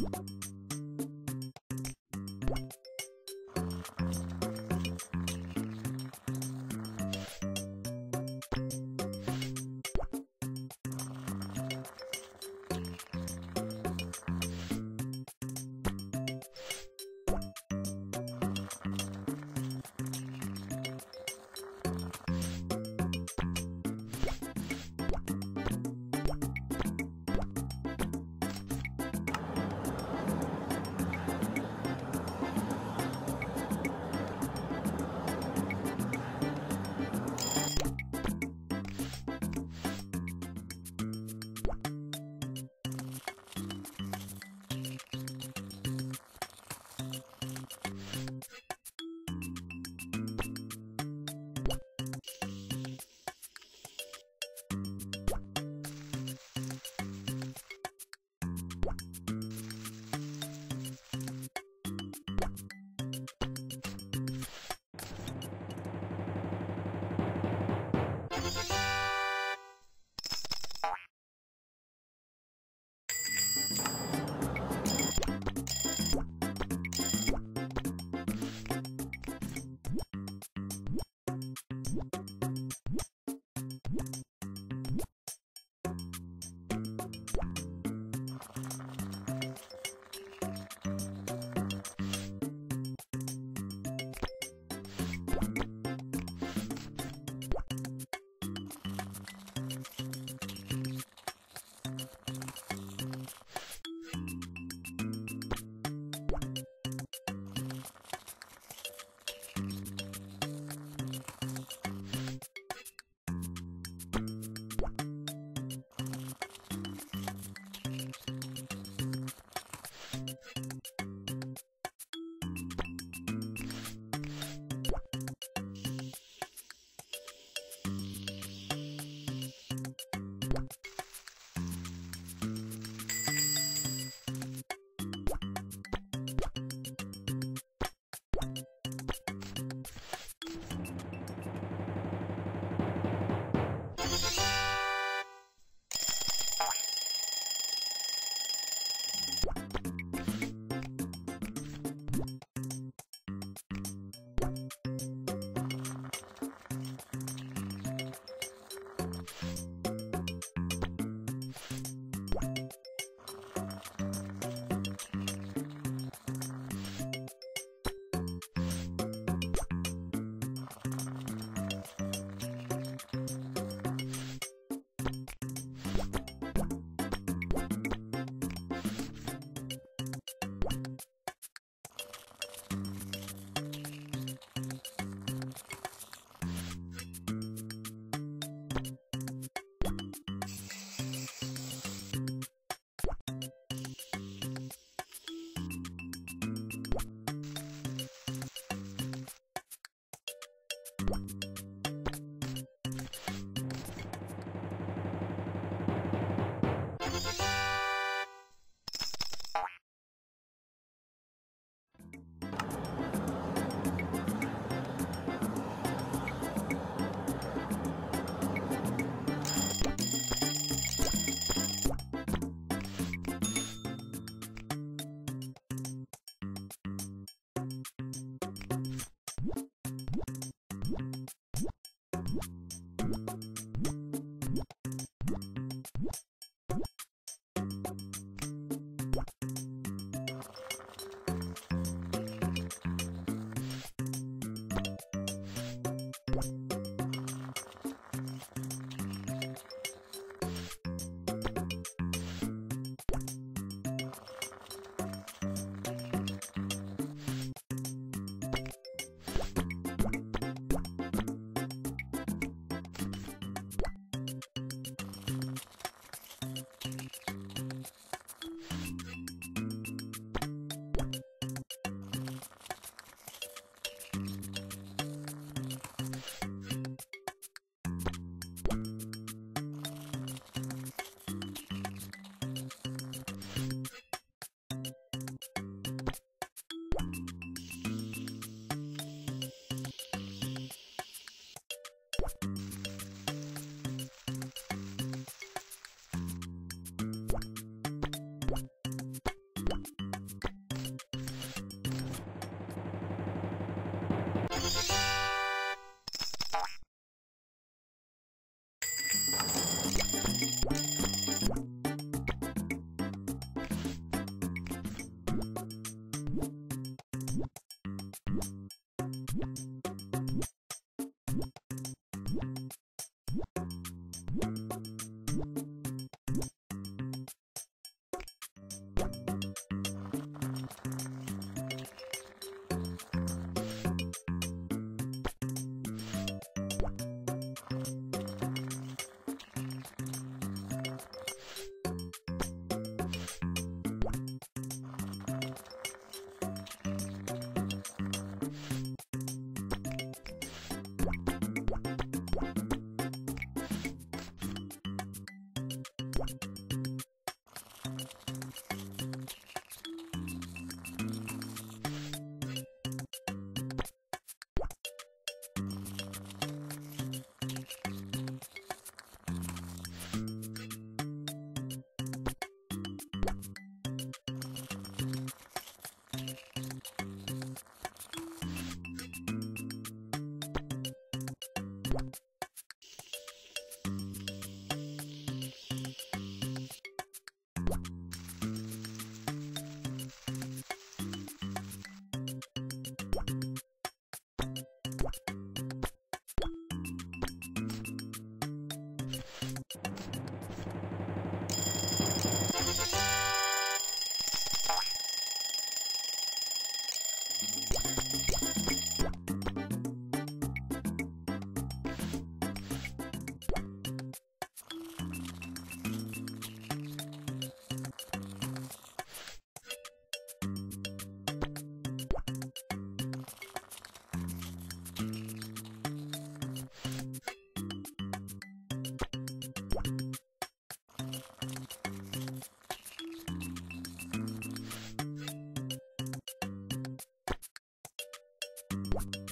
you you you